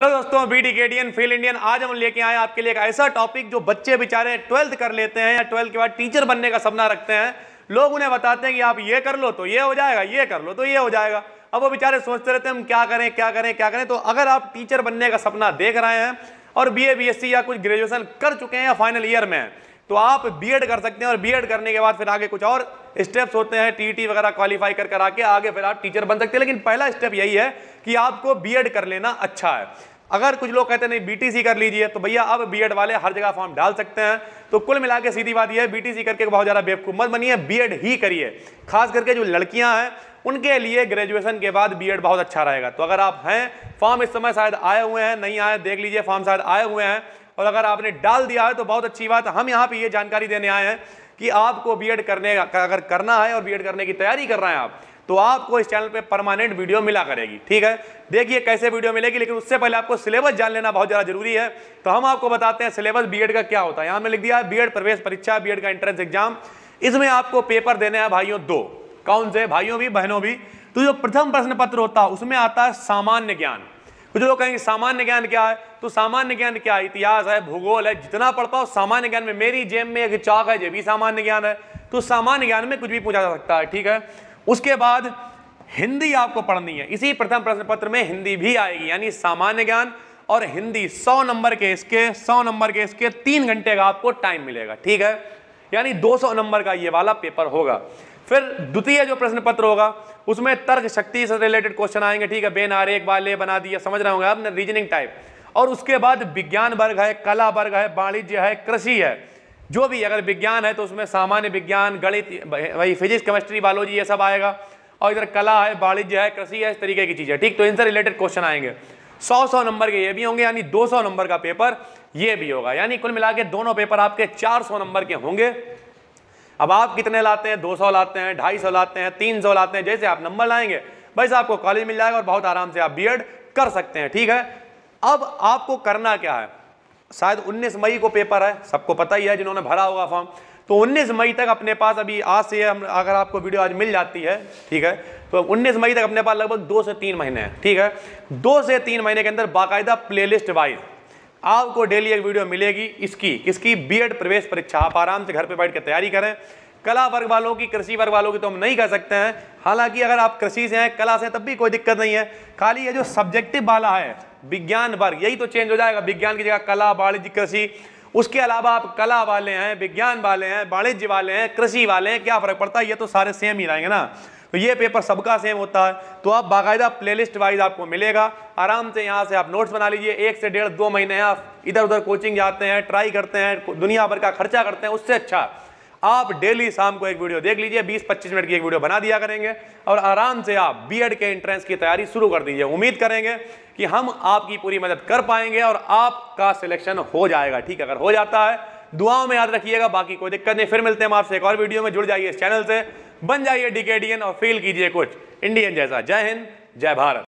Hello दोस्तों B D केडियन feel Indian आज हम लेके आए आपके लिए एक ऐसा टॉपिक जो बच्चे बेचारे ट्वेल्थ कर लेते हैं या ट्वेल्थ के बाद टीचर बनने का सपना रखते हैं। लोग उन्हें बताते हैं कि आप ये कर लो तो ये हो जाएगा, ये कर लो तो ये हो जाएगा। अब वो बेचारे सोचते रहते हैं, हम क्या करें क्या करें क्या करें? तो अगर आप टीचर बनने का सपना देख रहे हैं और बी ए बी या कुछ ग्रेजुएशन कर चुके हैं या फाइनल ईयर में तो आप बीएड कर सकते हैं और बीएड करने के बाद फिर आगे कुछ और स्टेप्स होते हैं टीटी वगैरह क्वालिफाई कर कर आके आगे फिर आप टीचर बन सकते हैं। लेकिन पहला स्टेप यही है कि आपको बीएड कर लेना अच्छा है। अगर कुछ लोग कहते नहीं बीटीसी कर लीजिए तो भैया, अब बीएड वाले हर जगह फॉर्म डाल सकते हैं। तो कुल मिला के सीधी बात यह है बीटीसी करके बहुत ज़्यादा बेवकूफ़ मत बनिए बीएड ही करिए। खास करके जो लड़कियाँ हैं, उनके लिए ग्रेजुएशन के बाद बीएड बहुत अच्छा रहेगा। तो अगर आप हैं फॉर्म इस समय शायद आए हुए हैं, नहीं आए, देख लीजिए फॉर्म शायद आए हुए हैं, और अगर आपने डाल दिया है तो बहुत अच्छी बात, हम यहाँ पर ये जानकारी देने आए हैं कि आपको बीएड करने का, अगर करना है और बीएड करने की तैयारी कर रहे हैं आप तो आपको इस चैनल पे परमानेंट वीडियो मिला करेगी, ठीक है? देखिए कैसे वीडियो मिलेगी, लेकिन उससे पहले आपको सिलेबस जान लेना बहुत ज़्यादा ज़रूरी है। तो हम आपको बताते हैं सिलेबस बीएड का क्या होता है। यहाँ में लिख दिया है बीएड प्रवेश परीक्षा बीएड का एंट्रेंस एग्ज़ाम इसमें आपको पेपर देने हैं भाइयों दो। कौन से? भाइयों भी, बहनों भी। तो जो प्रथम प्रश्न पत्र होता है, उसमें आता है सामान्य ज्ञान। कुछ लोग कहेंगे, सामान्य ज्ञान क्या है? तो सामान्य ज्ञान क्या है? इतिहास है, भूगोल है, जितना पढ़ पाओ, सामान्य ज्ञान में मेरी जेब में एक चौक है, ये भी सामान्य ज्ञान है। तो सामान्य ज्ञान में कुछ भी पूछा जा सकता है, ठीक है? उसके बाद हिंदी आपको पढ़नी है। इसी प्रथम प्रश्न पत्र में हिंदी भी आएगी, यानी सामान्य ज्ञान और हिंदी 100 नंबर के इसके 100 नंबर के इसके तीन घंटे का आपको टाइम मिलेगा, ठीक है? यानी 200 नंबर का ये वाला पेपर होगा। फिर द्वितीय जो प्रश्न पत्र होगा, उसमें तर्क शक्ति से रिलेटेड क्वेश्चन आएँगे, ठीक है? बेन आरेख वाले बना दिया, समझ रहे होंगे आप? Reasoning type. और उसके बाद विज्ञान वर्ग है, कला वर्ग है, वाणिज्य है, कृषि है। जो भी अगर विज्ञान है तो उसमें सामान्य विज्ञान, गणित, वही फिजिक्स, केमिस्ट्री, बायोलॉजी ये सब आएगा। और इधर कला है, वाणिज्य है, कृषि है, इस तरीके की चीज़ें। ठीक तो इनसे रिलेटेड क्वेश्चन आएँगे। सौ सौ नंबर के ये भी होंगे, यानी 200 नंबर का पेपर ये भी होगा। यानी कुल मिला के दोनों पेपर आपके 400 नंबर के होंगे। अब आप कितने लाते हैं? 200 लाते हैं 250 लाते हैं 300 लाते हैं, जैसे आप नंबर लाएँगे, वैसे आपको कॉलेज मिल जाएगा और बहुत आराम से आप बी कर सकते हैं। ठीक है? अब आपको करना क्या है? शायद 19 मई को पेपर है, सबको पता ही है जिन्होंने भरा होगा फॉर्म। तो 19 मई तक अपने पास अभी आज से हम, अगर आपको वीडियो आज मिल जाती है, ठीक है तो 19 मई तक अपने पास लगभग दो से तीन महीने हैं, ठीक है। दो से तीन महीने के अंदर बाकायदा प्लेलिस्ट वाइज आपको डेली एक वीडियो मिलेगी इसकी किसकी बीएड प्रवेश परीक्षा। आप आराम से घर पर बैठ के तैयारी करें कला वर्ग वालों की, कृषि वर्ग वालों की तो हम नहीं कर सकते हैं। हालाँकि अगर आप कृषि से हैं, कला से हैं, तब भी कोई दिक्कत नहीं है। खाली ये जो सब्जेक्टिव वाला है, विज्ञान वर्ग, यही तो चेंज हो जाएगा। विज्ञान की जगह कला, वाणिज्य, कृषि, उसके अलावा आप कला वाले हैं, विज्ञान वाले हैं, वाणिज्य वाले हैं, कृषि वाले हैं, क्या फ़र्क पड़ता है? ये तो सारे सेम ही रहेंगे ना। तो ये पेपर सबका सेम होता है। तो आप बाकायदा प्लेलिस्ट वाइज आपको मिलेगा। आराम से यहाँ से आप नोट्स बना लीजिए। एक से डेढ़, दो महीने आप इधर उधर कोचिंग जाते हैं ट्राई करते हैं, दुनिया भर का खर्चा करते हैं, उससे अच्छा। आप डेली शाम को एक वीडियो देख लीजिए 20-25 मिनट की एक वीडियो बना दिया करेंगे और आराम से आप बीएड के एंट्रेंस की तैयारी शुरू कर दीजिए। उम्मीद करेंगे कि हम आपकी पूरी मदद कर पाएँगे और आपका सिलेक्शन हो जाएगा। ठीक अगर हो जाता है, दुआओं में याद रखिएगा, बाकी कोई दिक्कत नहीं। फिर मिलते हैं हम आपसे एक और वीडियो में। जुड़ जाइए इस चैनल से, बन जाइए डिकेडियन और फील कीजिए कुछ इंडियन जैसा। जय हिंद, जय भारत।